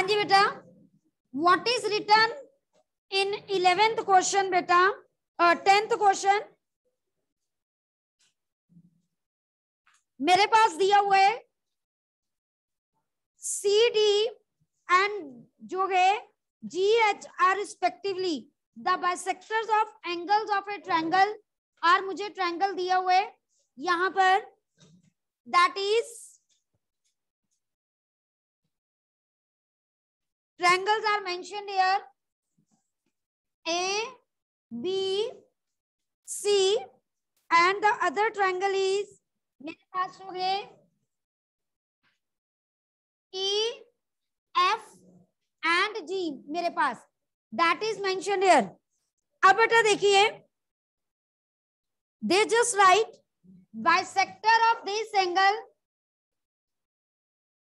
हाँ जी बेटा। What is written in eleventh question बेटा? टेंथ क्वेश्चन मेरे पास दिया हुआ है सी डी एंड जो है G H are respectively the bisectors of angles of a triangle are मुझे ट्रायंगल दिया हुआ है यहाँ पर। That is triangles are mentioned here a b c and the other triangle is मेरे पास है ई एफ़ एंड जी मेरे पास दैट इज़ मेंशनड हियर अब बेटा देखिए they just write bisector of this angle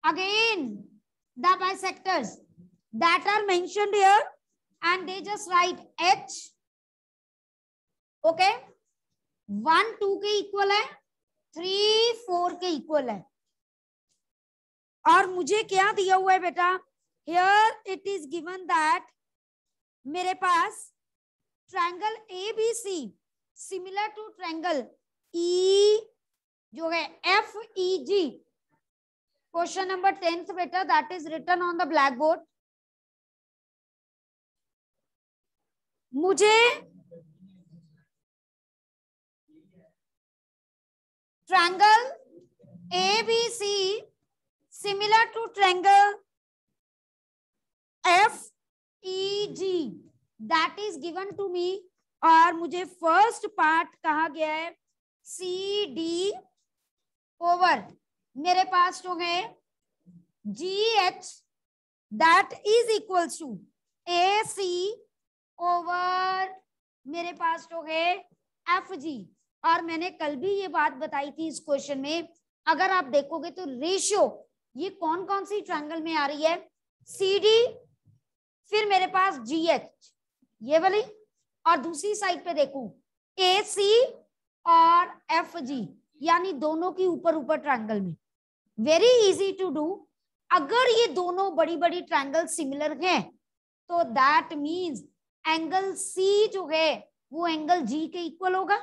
again the bisectors that are mentioned here, and they just write h, okay? One two के equal है three four के equal है। और मुझे क्या दिया हुआ है बेटा? Here it is given that मेरे पास triangle A B C similar to triangle E जो है F E G question number tenth बेटा that is written on the black board मुझे triangle A B C similar to triangle F E G that is given to me और मुझे first part कहा गया है C D over मेरे पास जो है G H that is equal to A C over, मेरे पास है एफ़ जी और मैंने कल भी ये बात बताई थी इस क्वेश्चन में। अगर आप देखोगे तो रेशियो ये कौन कौन सी ट्रायंगल में आ रही है? सी डी फिर मेरे पास जी एच ये वाली। और दूसरी साइड पे देखूँ ए सी और एफ़ जी यानी दोनों की ऊपर ऊपर ट्रायंगल में। वेरी इजी टू डू अगर ये दोनों बड़ी बड़ी ट्रायंगल सिमिलर हैं तो दैट मींस एंगल सी जो है वो एंगल जी के इक्वल होगा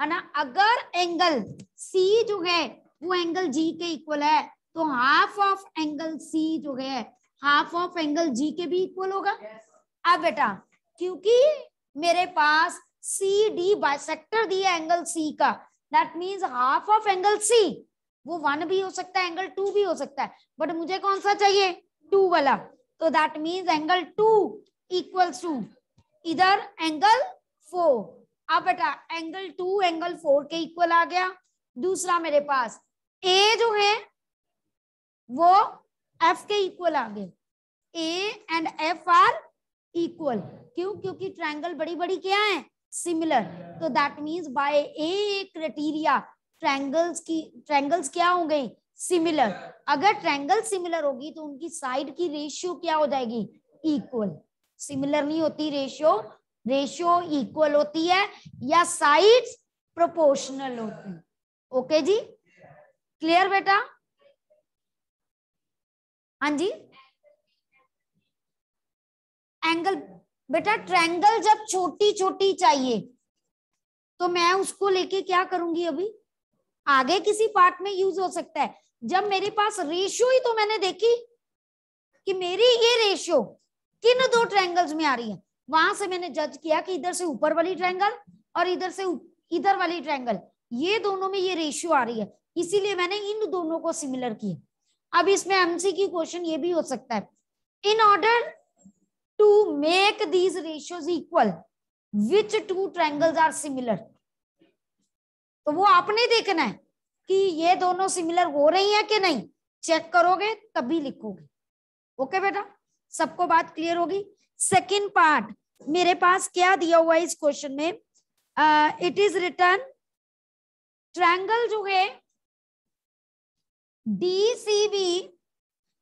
है ना? अगर एंगल सी जो है वो एंगल जी के इक्वल है तो हाफ़ ऑफ़ एंगल सी जो है हाफ़ ऑफ़ एंगल जी के भी इक्वल होगा। अब बेटा क्योंकि मेरे पास सी डी बाइसेक्टर दिया एंगल सी का that means half of angle C वो वन भी हो सकता है एंगल टू भी हो सकता है बट मुझे कौन सा चाहिए? टू वाला। तो that means angle two equals to इधर एंगल फोर अब बेटा एंगल टू एंगल फोर के इक्वल आ गया। दूसरा मेरे पास ए जो है, वो एफ़ के इक्वल आ गए। A and F are equal क्यों? क्योंकि ट्रायंगल बड़ी बड़ी क्या है? सिमिलर तो that means by A criteria triangles की ट्रायंगल्स क्या हो गई सिमिलर अगर ट्रायंगल सिमिलर होगी तो उनकी साइड की रेशियो क्या हो जाएगी? इक्वल सिमिलर नहीं होती रेशियो रेशियो इक्वल होती है, या साइड्स प्रोपोर्शनल होती है। ओके जी? क्लियर बेटा? हाँ जी? एंगल बेटा ट्रैंगल जब छोटी छोटी चाहिए तो मैं उसको लेके क्या करूँगी अभी? आगे किसी पार्ट में यूज़ हो सकता है। जब मेरे पास रेशियो ही तो मैंने देखी कि मेरी ये रेशियो किन दो ट्रायंगल्स में आ रही है? वहाँ से मैंने जज किया कि इधर से ऊपर वाली ट्रायंगल और इधर से इधर वाली ट्रायंगल। ये दोनों में ये रेशियो आ रही है। इसीलिए मैंने इन दोनों को सिमिलर किया। अब इसमें एमसी की क्वेश्चन ये भी हो सकता है। In order to make these ratios equal which two triangles are similar तो वो आपने देखना है कि ये दोनों सिमिलर हो रही है कि नहीं। चेक करोगे तभी लिखोगे। ओके बेटा? सबको बात क्लियर होगी? सेकेंड पार्ट मेरे पास क्या दिया हुआ है इस क्वेश्चन में? इट इज़ रिटर्न ट्रायंगल जो है D C B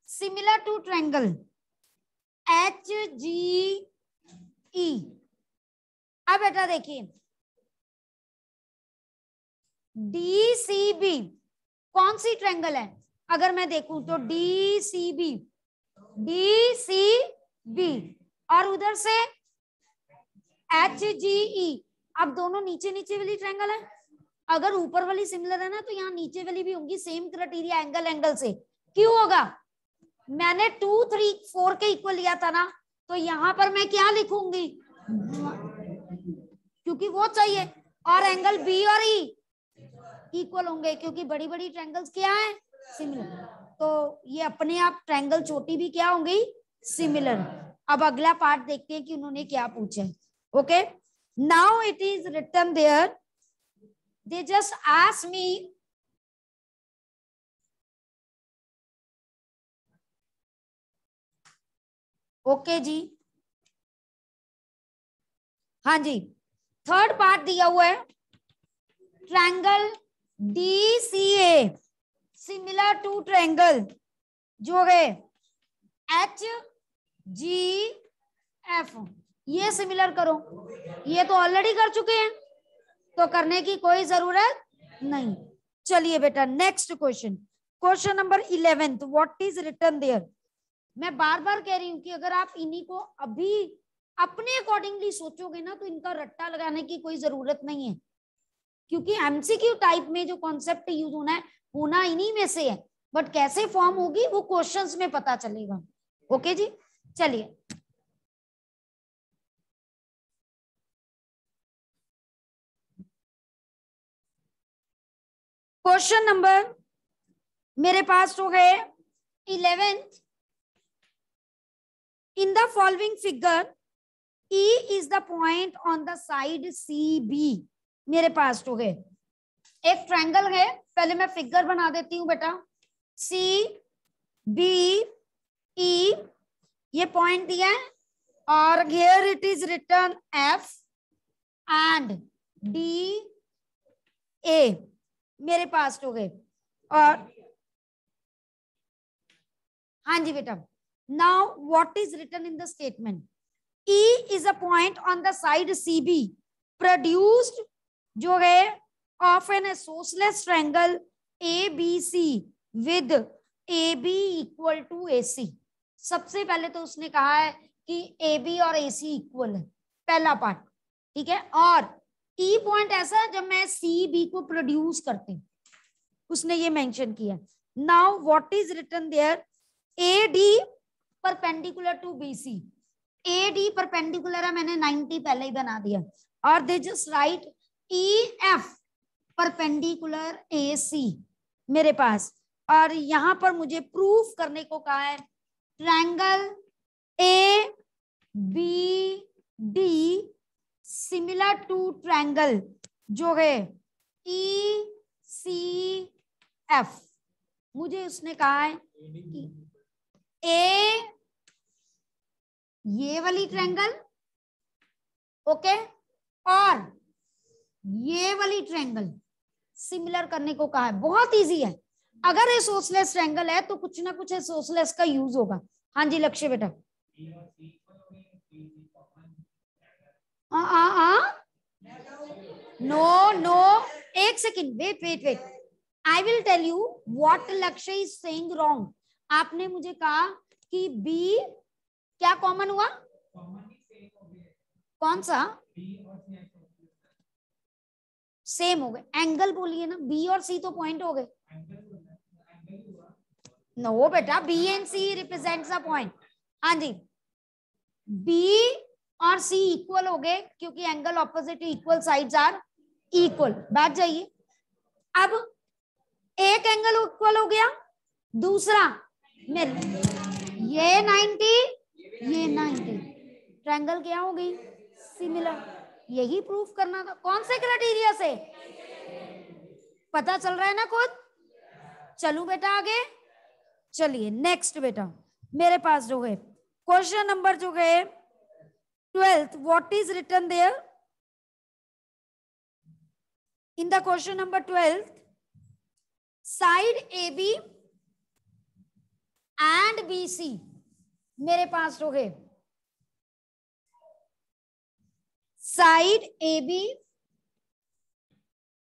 similar to triangle H G E अब बेटा देखिए। डी सी बी कौन सी ट्रायंगल है? अगर मैं देखूँ तो D C B D C B और उधर से एच जी ई अब दोनों नीचे नीचे वाली ट्रायंगल है। अगर ऊपर वाली सिमिलर है ना तो यहाँ नीचे वाली भी होंगी सेम क्राइटेरिया एंगल एंगल से। क्यों होगा? मैंने टू थ्री फोर के इक्वल लिया था ना तो यहाँ पर मैं क्या लिखूँगी? क्योंकि वो चाहिए। और एंगल बी और ई e इक्वल होंगे, क्योंकि बड़ी बड़ी ट्रायंगल्स क्या है? सिमिलर तो ये अपने आप ट्रायंगल छोटी भी क्या हो गई? सिमिलर अब अगला पार्ट देखते हैं कि उन्होंने क्या पूछा है। Okay now it is written there they just ask me okay जी। हाँ जी। थर्ड पार्ट दिया हुआ है triangle D C A similar to triangle. जो है एच जी एफ़ ये सिमिलर करो। ये तो ऑलरेडी कर चुके हैं। तो करने की कोई ज़रूरत नहीं। चलिए बेटा next question question number eleventh what is written there मैं बार बार कह रही हूँ कि अगर आप इन्हीं को अभी अपने अकॉर्डिंगली सोचोगे ना तो इनका रट्टा लगाने की कोई ज़रूरत नहीं है। क्योंकि एमसीक्यू टाइप में जो कॉन्सेप्ट यूज़ होना है होना इन्हीं में से है। बट कैसे फॉर्म होगी, वो क्वेश्चंस में पता चलेगा। ओके जी? चलिए। क्वेश्चन नंबर मेरे पास हो गए eleventh in the following figure E is the point on the side C B मेरे पास हो। गए एक ट्रायंगल है, पहले मैं फिगर बना देती हूँ बेटा। सी बी ई ये पॉइंट दिया है, और here it is written F and D A मेरे पास हो गए। और हाँ जी बेटा। Now what is written in the statement E is a point on the side C B produced जो है A B C with A B equal to A C सबसे पहले तो उसने कहा है कि ए बी और ए सी इक्वल है। पहला पार्ट ठीक है? और ई e पॉइंट ऐसा जब मैं सी बी को प्रोड्यूस करती उसने ये मेंशन किया now what is written there A D perpendicular to B C A D perpendicular है, मैंने 90 पहले ही बना दिया। और they just write E F perpendicular A C मेरे पास। और यहाँ पर मुझे प्रूफ करने को कहा है। Triangle A B D similar to triangle जो है ई सी एफ़ मुझे उसने कहा है कि ए ये वाली ट्रायंगल ओके और ये वाली ट्रायंगल सिमिलर करने को कहा है। बहुत इजी है। अगर ये सोसलेस ट्रायंगल है तो कुछ ना कुछ सोसलेस का यूज़ होगा। हाँ जी, लक्ष्य बेटा। नो नो एक second wait wait wait I will tell you what Lakshya is saying wrong आपने मुझे कहा कि बी क्या कॉमन हुआ? कौन सा? सेम हो गए। एंगल बोलिए ना बी और सी तो पॉइंट हो गए। नो बेटा B and C represents a point हाँ जी। बी और सी इक्वल हो गए, क्योंकि angle opposite equal sides are equal बैठ जाइए। अब एक एंगल इक्वल हो गया, दूसरा ये 90 ये 90 ट्रायंगल क्या हो गई? सिमिलर यही प्रूफ करना था। कौन से क्राइटेरिया से? पता चल रहा है ना खुद? चलू बेटा आगे। चलिए नेक्स्ट बेटा। मेरे पास जो है क्वेश्चन नंबर जो है twelfth what is written there in the question number twelfth side A B and B C मेरे पास जो है side AB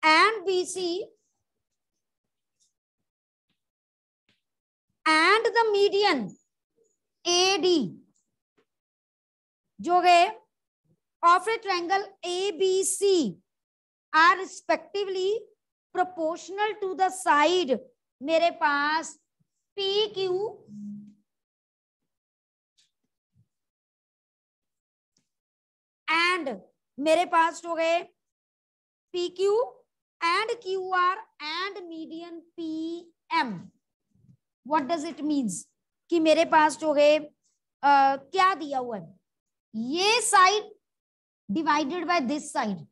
and BC and the A D जो गए of a triangle A B C are respectively proportional to the side मेरे पास P Q and मेरे पास हो गए P Q and Q R and median P M what does it means कि मेरे पास जो गए क्या दिया हुआ है? ये side divided by this side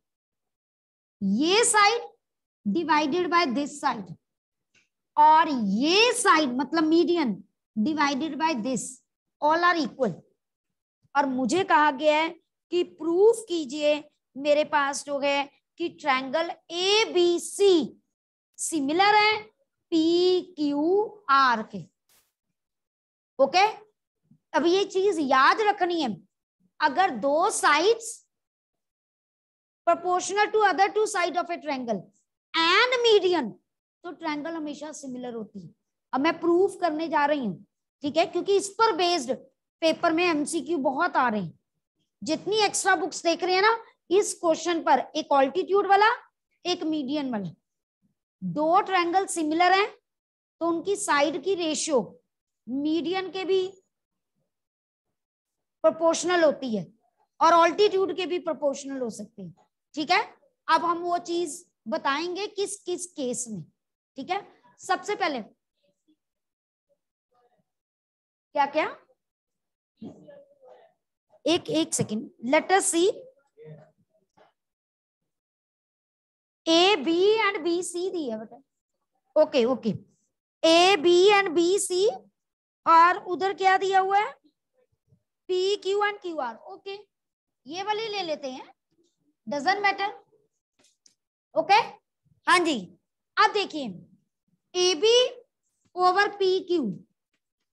ये side divided by this side और ये साइड मतलब median divided by this all are equal और मुझे कहा गया है कि प्रूफ कीजिए मेरे पास जो है कि triangle A B C similar है पी क्यू आर के। ओके अब ये चीज़ याद रखनी है। अगर दो sides proportional to other two side of a triangle and median तो ट्रायंगल हमेशा सिमिलर होती है। अब मैं प्रूफ करने जा रही हूँ, ठीक है? क्योंकि इस पर बेस्ड पेपर में एमसीक्यू बहुत आ रहे हैं। जितनी एक्स्ट्रा बुक्स देख रहे हैं ना, इस क्वेश्चन पर एक ऑल्टीट्यूड वाला, एक मीडियन वाला। दो ट्रायंगल सिमिलर हैं तो उनकी साइड की रेशियो मीडियन के भी प्रोपोर्शनल होती है और ऑल्टीट्यूड के भी प्रोपोर्शनल हो सकते हैं। ठीक है? अब हम वो चीज़ बताएँगे किस किस केस में। ठीक है? सबसे पहले, क्या क्या? एक एक second letter C A B and B C दी है बेटा। Okay okay A B and B C और उधर क्या दिया हुआ है? P Q and Q R okay ये वाली ले लेते हैं। डजन मैटर ओके हाँ जी। अब देखिए। A B over P Q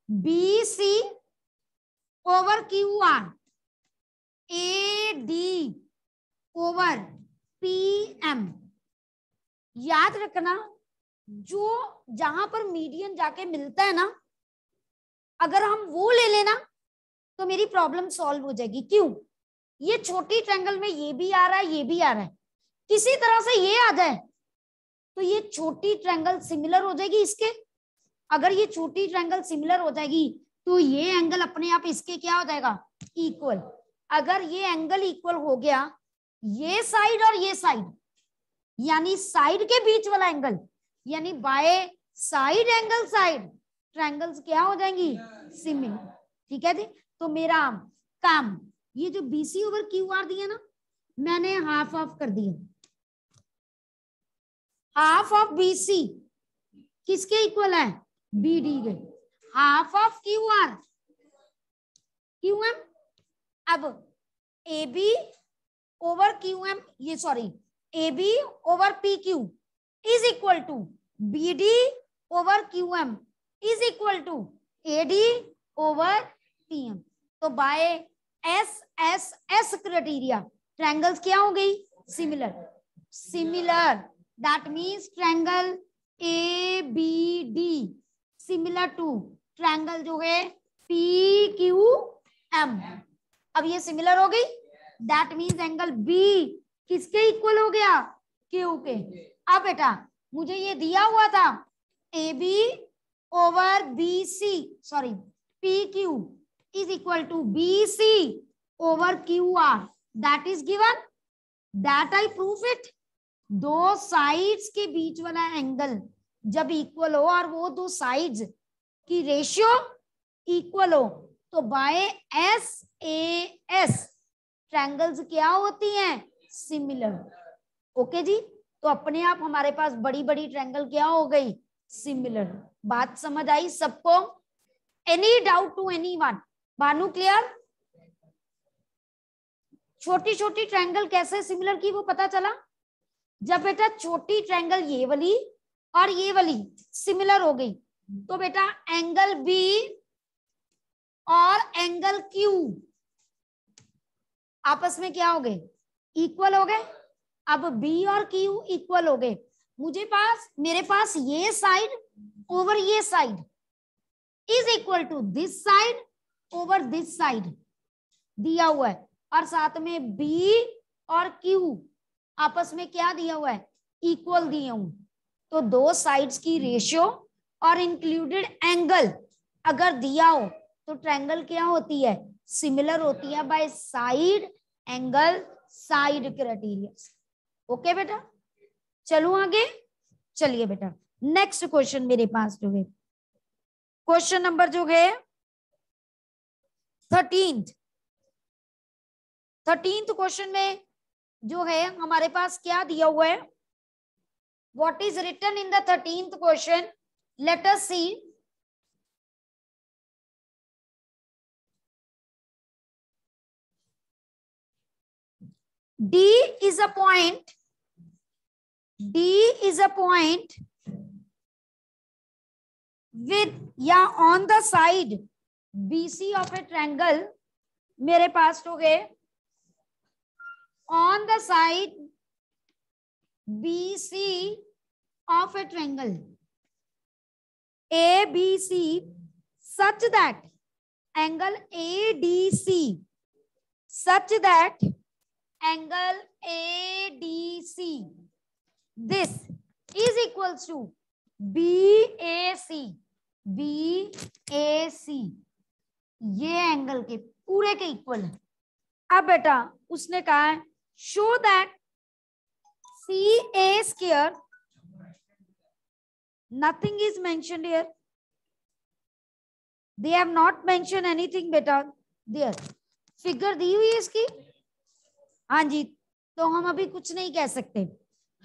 B C over Q R A D over P M याद रखना, जो जहाँ पर मीडियन जाके मिलता है ना, अगर हम वो ले लेना तो मेरी प्रॉब्लम सॉल्व हो जाएगी। क्यों? ये छोटी ट्रैंगल में ये भी आ रहा है, ये भी आ रहा है। किसी तरह से ये आ जाए तो ये छोटी ट्रैंगल सिमिलर हो जाएगी इसके। अगर ये छोटी ट्रैंगल सिमिलर हो जाएगी तो ये एंगल अपने आप इसके क्या हो जाएगा? इक्वल अगर ये एंगल इक्वल हो गया, ये साइड और ये साइड यानी साइड के बीच वाला एंगल यानी by side angle side triangles क्या हो जाएँगी? सिमिलर ठीक है जी? तो मेरा काम, ये जो बीसी ओवर क्यू आर दिया ना, मैंने हाफ़ ऑफ़ कर दिया। हाफ़ ऑफ़ बीसी किसके इक्वल है? बी डी के। Half of Q R Q M अब A B over Q M ये sorry A B over P Q is equal to B D over Q M is equal to A D over P M तो by S S S criteria triangles क्या हो गई? Similar similar that means triangle A B D similar to triangle जो है P Q M अब ये similar हो गई? दैट मीन्स एंगल बी किसके इक्वल हो गया? क्यू के अब बेटा, मुझे ये दिया हुआ था A B over B C sorry P Q is equal to B C over Q R that is given that I proof it दो साइड्स के बीच वाला एंगल जब इक्वल हो और वो दो साइड्स की रेशियो इक्वल हो तो by S A S triangles क्या होती हैं? सिमिलर ओके जी? तो अपने आप हमारे पास बड़ी बड़ी ट्रैंगल क्या हो गई? सिमिलर बात समझ आई सबको? Any doubt to any one Bhanu clear छोटी छोटी ट्रैंगल कैसे सिमिलर की वो पता चला? जब बेटा छोटी ट्रैंगल ये वाली और ये वाली सिमिलर हो गई तो बेटा एंगल बी और एंगल क्यू आपस में क्या हो गए? इक्वल हो गए? अब बी और क्यू इक्वल हो गए। मुझे पास, मेरे पास ये साइड ओवर ये side is equal to this side over this side दिया हुआ है। और साथ में बी और क्यू आपस में क्या दिया हुआ है? इक्वल दिए हूँ तो दो साइड्स की रेशियो और इंक्लूडेड एंगल अगर दिया हो तो ट्रायंगल क्या होती है? सिमिलर होती है by side angle side criteria okay बेटा? चलो आगे। चलिए बेटा। नेक्स्ट क्वेश्चन मेरे पास जो है। क्वेश्चन नंबर जो है थर्टीन थर्टीन क्वेश्चन में जो है, हमारे पास क्या दिया हुआ है? What is written in the 13th question? Let us see. D is a point d is a point with या on the side bc of a triangle मेरे पास हो गए on the side bc of a triangle ABC such that angle ADC such that angle ADC. This is equals to BAC. BAC. ये angle के पूरे के equal है अब बेटा, उसने कहा है show that C A square nothing is mention there they have not mention anything बेटा दियर फिगर दी हुई है इसकी हाँ जी तो हम अभी कुछ नहीं कह सकते।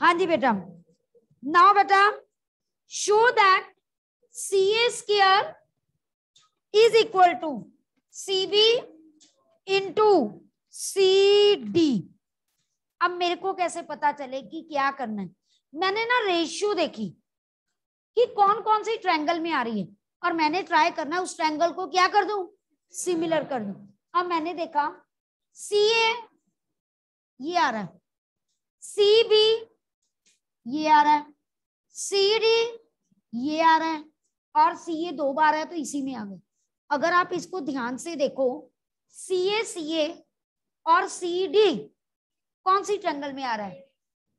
हाँ जी बेटा। नाउ बेटा show that C A square is equal to C B into C D अब मेरे को कैसे पता चले कि क्या करना है? मैंने ना रेशियो देखी कि कौन कौन सी ट्रायंगल में आ रही है। और मैंने ट्राई करना है, उस ट्रायंगल को क्या कर दू? सिमिलर कर दू। अब मैंने देखा सी ए ये आ रहा है। सी बी ये आ रहा है। सी डी ये आ रहा है। और सी ए दो बार है तो इसी में आ गए। अगर आप इसको ध्यान से देखो सी ए सी ए और सी डी कौन सी ट्रैंगल में आ रहा है?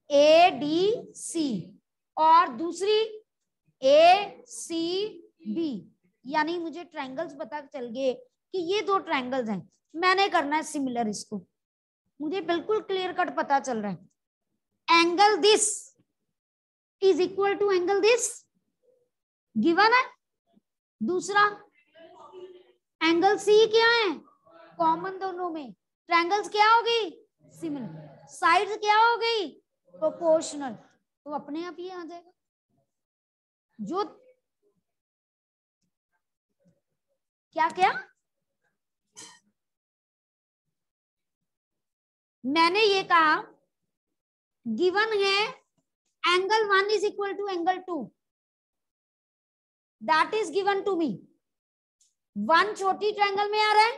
ए डी सी और दूसरी ए सी बी यानी मुझे ट्रायंगल्स पता चल गए कि ये दो ट्रायंगल्स हैं। मैंने करना है सिमिलर इसको। मुझे बिल्कुल क्लियर कट पता चल रहा है। Angle this is equal to angle this given है? दूसरा एंगल सी क्या है? कॉमन दोनों में। ट्रायंगल्स क्या हो गई? सिमिलर साइड्स क्या हो गई? प्रोपोर्शनल तो अपने आप ये आ जाएगा। जो क्या क्या? मैंने ये कहा गिवन है angle one is equal to angle two that is given to me one छोटी ट्रायंगल में आ रहा है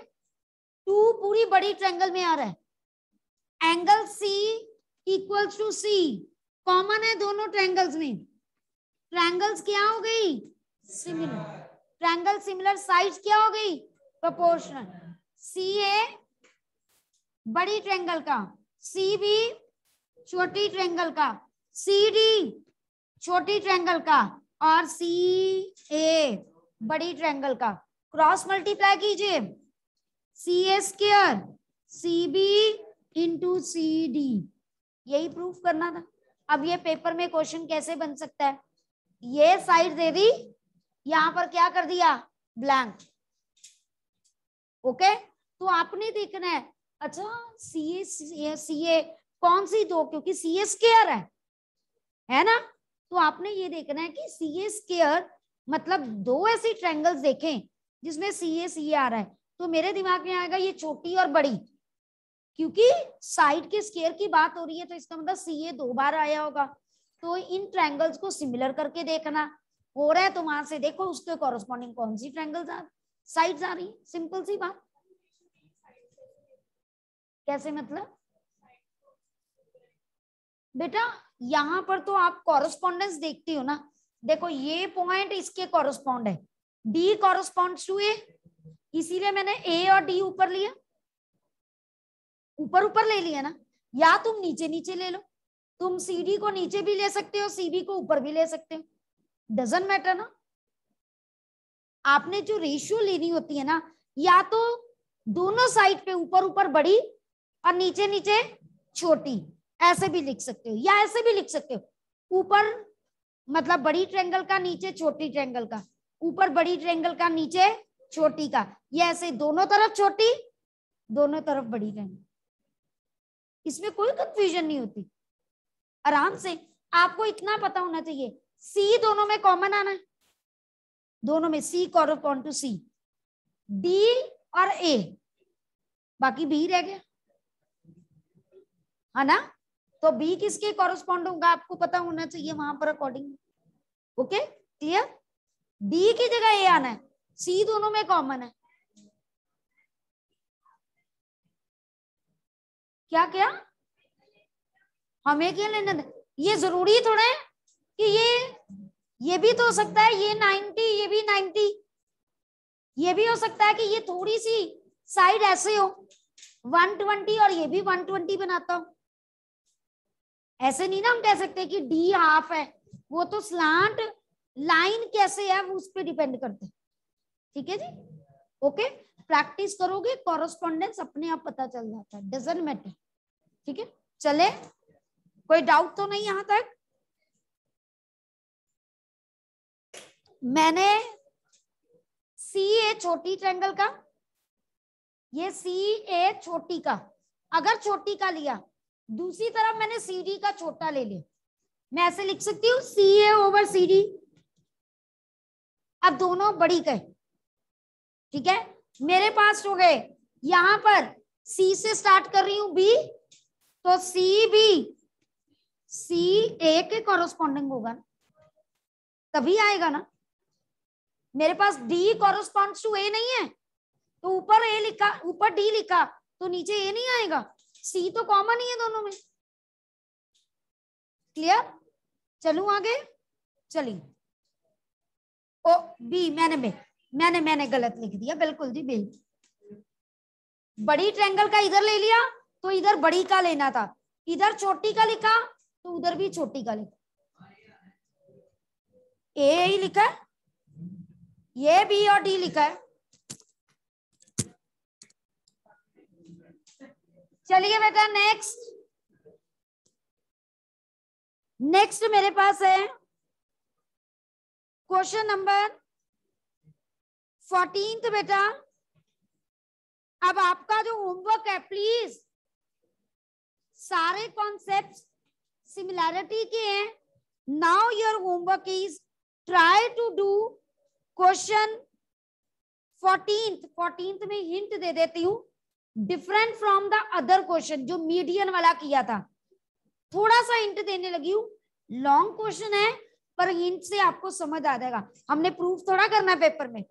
टू पूरी बड़ी ट्रायंगल में आ रहा है। Angle C equals to C common है दोनों ट्रायंगल्स में। ट्रायंगल्स क्या हो गई? सिमिलर ट्रायंगल सिमिलर साइज़ क्या हो गई? प्रोपोर्शनल सी ए बड़ी ट्रायंगल का सी बी छोटी ट्रायंगल का सी डी छोटी ट्रायंगल का, और सी ए बड़ी ट्रायंगल का। क्रॉस मल्टीप्लाई कीजिए। C A square C B into C D यही प्रूफ करना था। अब ये पेपर में क्वेश्चन कैसे बन सकता है? ये साइड दे दी। यहाँ पर क्या कर दिया? ब्लैंक ओके तो आपने देखना है अच्छा सी ए सी ए कौन सी दो? क्योंकि सी ए स्केयर है। है ना? तो आपने ये देखना है कि सी ए स्केयर मतलब दो ऐसी ट्रैंगल्स देखें, जिसमें सी ए सी ए आ रहा है। तो मेरे दिमाग में आएगा ये छोटी और बड़ी। क्योंकि साइड के स्केयर की बात हो रही है तो इसका मतलब सी ए दो बार आया होगा। तो इन ट्रैंगल्स को सिमिलर करके देखना। हो रहा है तो वहाँ से देखो, उसके कॉरेस्पॉन्डिंग कौन सी ट्रायंगल्स आ साइड्स आ रही सिंपल सी बात। कैसे मतलब? बेटा, यहाँ पर तो आप कॉरेस्पॉन्डेंस देखती हो ना। देखो, ये पॉइंट इसके कॉरेस्पॉन्ड है। डी कॉरेस्पॉन्ड टू ए इसीलिए मैंने ए और डी ऊपर लिया। ऊपर ऊपर ले लिया ना। या तुम नीचे नीचे ले लो। तुम सी डी को नीचे भी ले सकते हो सीबी को ऊपर भी ले सकते हो। डजेंट मैटर ना। आपने जो रेशियो लेनी होती है ना, या तो दोनों साइड पे ऊपर ऊपर बड़ी और नीचे नीचे छोटी, ऐसे भी लिख सकते हो, या ऐसे भी लिख सकते हो। ऊपर मतलब बड़ी ट्रेंगल का, नीचे छोटी ट्रेंगल का। ऊपर बड़ी ट्रेंगल का, नीचे छोटी का। ये ऐसे दोनों तरफ़ छोटी, दोनों तरफ़ बड़ी ट्रेंगल इसमें कोई कंफ्यूजन नहीं होती। आराम से, आपको इतना पता होना चाहिए। सी दोनों में कॉमन आना है। दोनों में C correspond to C D और ए बाकी बी रह गया। है ना? तो बी किसके कॉरस्पॉन्ड होगा? आपको पता होना चाहिए वहाँ पर अकॉर्डिंग ओके क्लियर डी की जगह ए आना है। सी दोनों में कॉमन है। क्या क्या? हमें क्या लेना ये ज़रूरी थोड़ा है कि ये ये भी तो हो सकता है, ये नाइनटी ये भी नाइनटी ये भी हो सकता है कि ये थोड़ी सी साइड ऐसे हो। वन ट्वेंटी और ये भी वन ट्वेंटी बनाता हो। ऐसे नहीं ना हम कह सकते कि डी हाफ़ है। वो तो स्लांट लाइन कैसे है वो उस पर डिपेंड करते ठीक है जी? ओके प्रैक्टिस करोगे कॉरेस्पॉन्डेंस अपने आप पता चल जाता है। डजेंट मैटर ठीक है? चले? कोई डाउट तो नहीं यहाँ तक? मैंने सी ए छोटी ट्रेंगल का, ये सी ए छोटी का, अगर छोटी का लिया दूसरी तरफ़ मैंने सी डी का छोटा ले लिया। मैं ऐसे लिख सकती हूँ सी ए ओवर सी डी अब दोनों बड़ी कहे। ठीक है? मेरे पास हो गए यहाँ पर सी से स्टार्ट कर रही हूँ बी तो सी बी सी ए के कॉरेस्पॉन्डिंग होगा ना। तभी आएगा ना। मेरे पास डी कॉरेस्पॉन्ड टू ए नहीं है। तो ऊपर ए लिखा, ऊपर डी लिखा तो नीचे ए नहीं आएगा। सी तो कॉमन ही है दोनों में। क्लियर चलू आगे? चलिए ओ बी मैंने बे मैंने मैंने गलत लिख दिया। बिल्कुल जी बी बड़ी ट्रेंगल का इधर ले लिया तो इधर बड़ी का लेना था। इधर छोटी का लिखा तो उधर भी छोटी का लिखा। ए ही लिखा है। ये बी और डी लिखा है। चलिए बेटा नेक्स्ट नेक्स्ट मेरे पास है। क्वेश्चन नंबर फोर्टींथ बेटा। अब आपका जो होमवर्क है प्लीज़ सारे कॉन्सेप्ट सिमिलैरिटी के हैं। Now your homework is try to do question fourteenth fourteenth में हिंट दे देती हूँ। Different from the other question जो मीडियन वाला किया था। थोड़ा सा इंट देने लगी हूँ। लॉन्ग क्वेश्चन है, पर हिंट से आपको समझ आ जाएगा। हमने प्रूफ थोड़ा करना है पेपर में।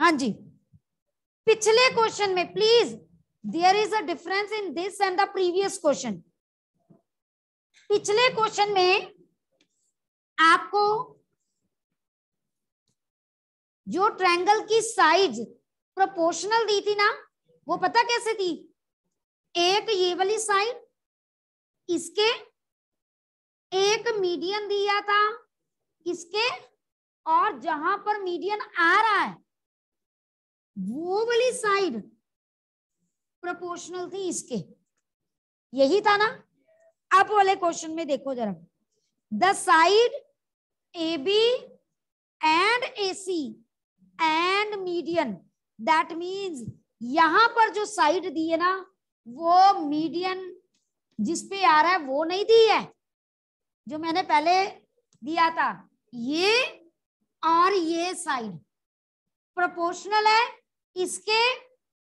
हाँ जी। पिछले क्वेश्चन में please there is a difference in this and the previous question पिछले क्वेश्चन में आपको जो ट्रायंगल की साइज़ प्रोपोर्शनल दी थी ना वो पता कैसे थी? एक ये वाली साइड इसके एक मीडियन दिया था, इसके और जहाँ पर मीडियन आ रहा है, वो वाली साइड प्रोपोर्शनल थी इसके। यही था ना? अब वाले क्वेश्चन में देखो जरा। The side A B and A C and median that means यहाँ पर जो साइड दी है ना, वो मीडियन जिसपे आ रहा है, वो नहीं दी है। जो मैंने पहले दिया था, ये और ये साइड प्रोपोर्शनल है, इसके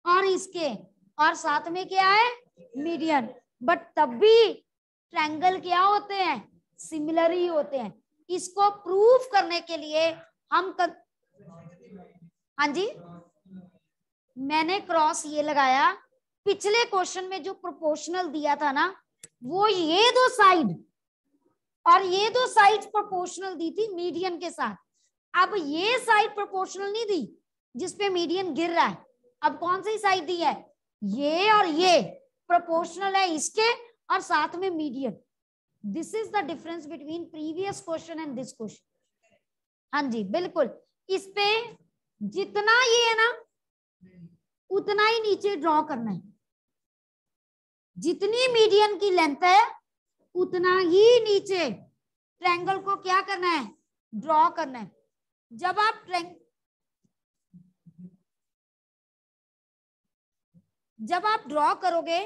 और इसके, और साथ में क्या है? मीडियन बट तब भी ट्रैंगल क्या होते हैं? सिमिलर ही होते हैं। इसको प्रूफ करने के लिए हम कर... हाँ जी? मैंने क्रॉस ये लगाया, पिछले क्वेश्चन में जो प्रोपोर्शनल दिया था ना, वो ये दो साइड और ये दो साइड प्रोपोर्शनल दी थी मीडियन के साथ। अब ये साइड प्रोपोर्शनल नहीं दी जिसपे मीडियन गिर रहा है। अब कौन सी साइड दी है? ये और ये प्रोपोर्शनल है इसके और साथ में median this is the difference between previous question and this question हाँ जी, बिल्कुल। इस पे जितना ये है ना उतना ही नीचे ड्रॉ करना है। जितनी मीडियन की लेंथ है, उतना ही नीचे ट्रैंगल को क्या करना है? ड्रॉ करना है। जब आप ट्रैंग जब आप ड्रॉ करोगे,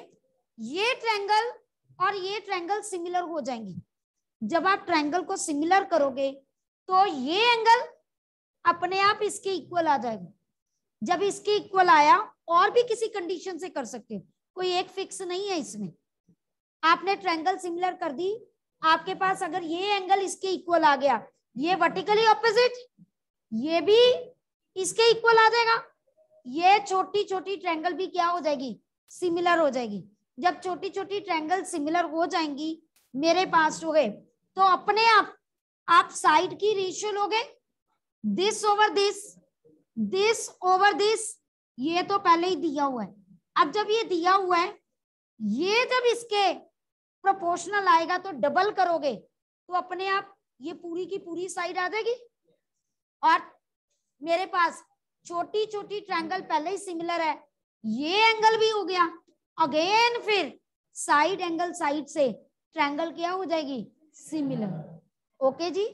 ये ट्रैंगल और ये ट्रैंगल सिमिलर हो जाएँगे। जब आप ट्रैंगल को सिमिलर करोगे तो ये एंगल अपने आप इसके इक्वल आ जाएगा। जब इसके इक्वल आया, और भी किसी कंडीशन से कर सकते हो। कोई एक फिक्स नहीं है इसमें। आपने ट्रैंगल सिमिलर कर दी। आपके पास अगर ये एंगल इसके इक्वल आ गया, ये वर्टिकली ऑपोजिट ये भी इसके इक्वल आ जाएगा। ये छोटी छोटी ट्रैंगल भी क्या हो जाएगी? सिमिलर हो जाएगी। जब छोटी छोटी ट्रैंगल सिमिलर हो जाएँगी, मेरे पास हो गए तो अपने आप आप साइड की रेशियो लोगे। This over this this over this ये तो पहले ही दिया हुआ है। अब जब ये दिया हुआ है, ये जब इसके प्रोपोर्शनल आएगा तो डबल करोगे तो अपने आप ये पूरी की पूरी साइड आ जाएगी। और मेरे पास छोटी छोटी ट्रायंगल पहले ही सिमिलर है। ये एंगल भी हो गया। अगेन फिर साइड एंगल साइड से ट्रायंगल क्या हो जाएगी? सिमिलर ओके जी?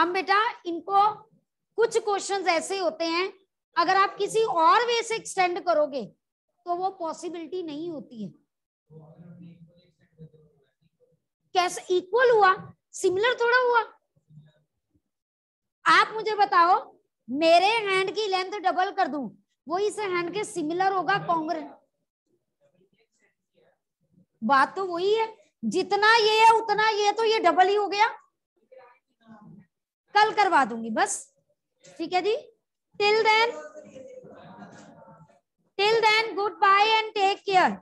हम बेटा, इनको कुछ क्वेश्चंस ऐसे होते हैं, अगर आप किसी और वे से एक्सटेंड करोगे तो वो पॉसिबिलिटी नहीं होती है। कैसे इक्वल हुआ? सिमिलर थोड़ा हुआ। आप मुझे बताओ, मेरे हैंड की लेंथ डबल कर दूँ, वो इस हैंड के सिमिलर होगा कॉन्ग्रेंट बात तो वही है, जितना ये है, उतना ये तो ये डबल ही हो गया। कल करवा दूँगी, बस। ठीक है जी? Till then till then good bye and take care